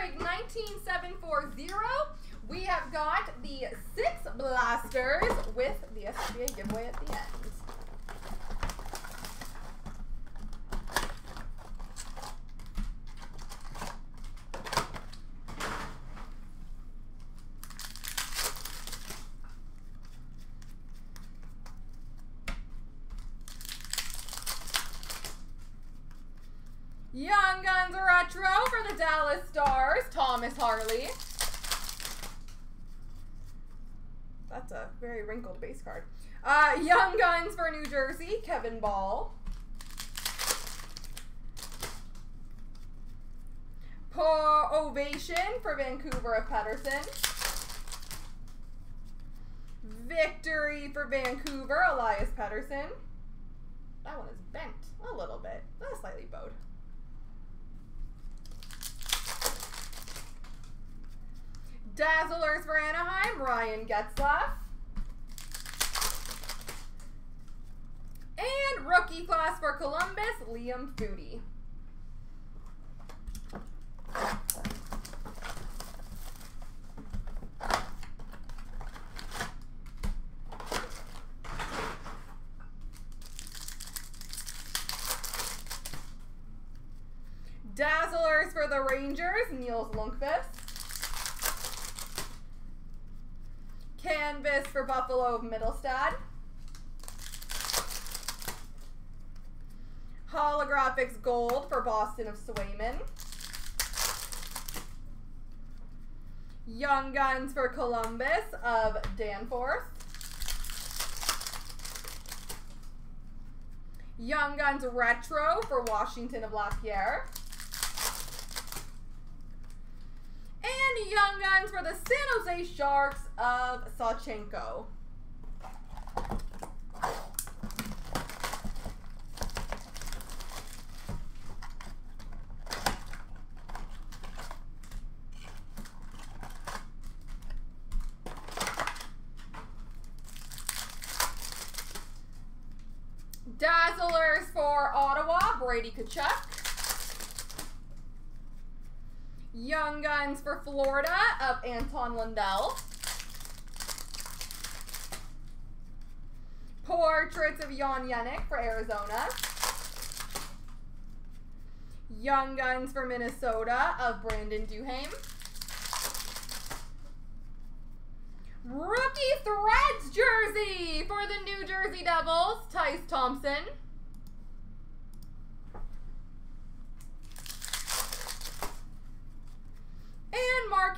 break 19740. We have got the six blasters with the SPA giveaway at the end. Young Guns Retro for the Dallas Stars, Thomas Harley. That's a very wrinkled base card. Uh, Young Guns for New Jersey, Kevin Bahl. Poor Ovation for Vancouver of Pettersson. Victory for Vancouver, Elias Pettersson. That one is bent a little bit. Slightly bowed. Dazzlers for Anaheim, Ryan Getzlaf. And rookie class for Columbus, Liam Foudy. Dazzlers for the Rangers, Nils Lundkvist. Canvas for Buffalo of Mittelstadt. Holographics Gold for Boston of Swayman. Young Guns for Columbus of Danforth. Young Guns Retro for Washington of Lapierre. And Young Guns for the San Jose Sharks of Sawchenko. Dazzlers for Ottawa, Brady Tkachuk. Young Guns for Florida of Anton Lundell. Portraits of Jan Jenik for Arizona. Young Guns for Minnesota of Brandon Duhaime. Rookie Threads jersey for the New Jersey Devils, Tyce Thompson.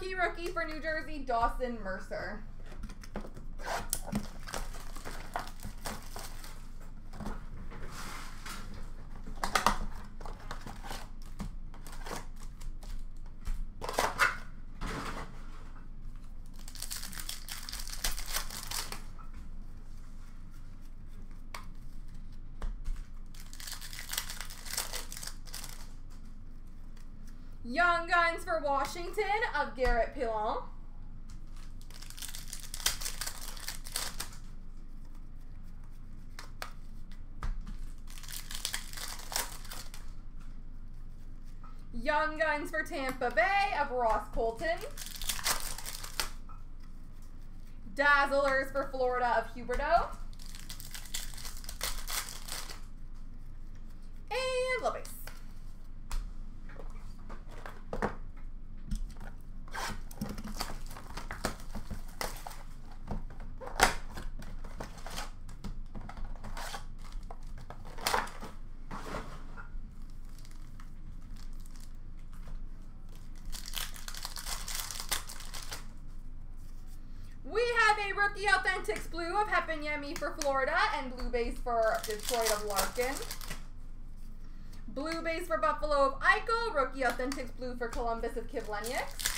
Marquee rookie for New Jersey, Dawson Mercer. Young Guns for Washington of Garrett Pilon. Young Guns for Tampa Bay of Ross Colton. Dazzlers for Florida of Huberdeau. And Lobase. We have rookie Authentics Blue of Heponiemi for Florida and blue base for Detroit of Larkin. Blue base for Buffalo of Eichel, rookie Authentics Blue for Columbus of Kivlenieks.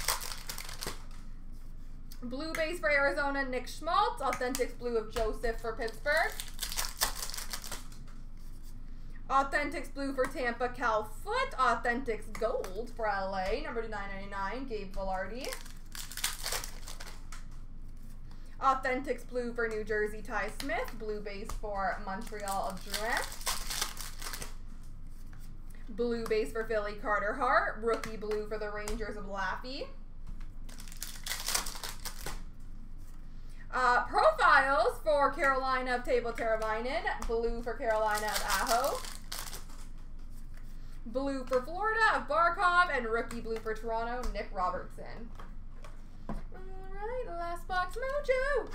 Blue base for Arizona, Nick Schmaltz. Authentics Blue of Joseph for Pittsburgh. Authentics Blue for Tampa, Cal Foote. Authentics Gold for LA, number 999, Gabe Vilardi. Authentics Blue for New Jersey, Ty Smith. Blue base for Montreal Drouin. Blue base for Philly, Carter Hart. Rookie blue for the Rangers of Laffy. Uh, profiles for Carolina of Teuvo Teravainen. Blue for Carolina of Aho. Blue for Florida of Barkov. And rookie blue for Toronto, Nick Robertson. Alright, last box mojo.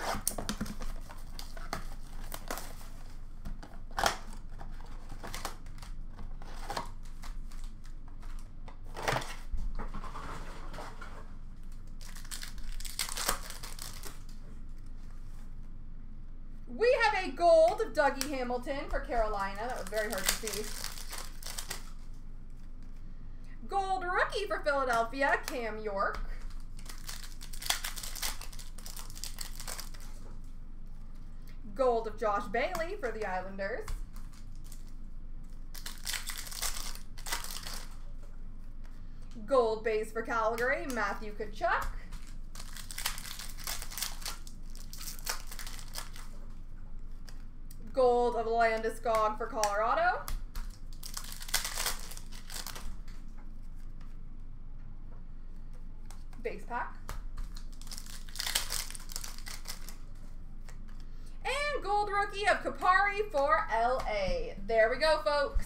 We have a gold of Dougie Hamilton for Carolina. That was very hard to see. Gold rookie for Philadelphia, Cam York. Gold of Josh Bailey for the Islanders. Gold base for Calgary, Matthew Tkachuk. Gold of Landeskog for Colorado. Base pack. And gold rookie of Kupari for LA. There we go, folks.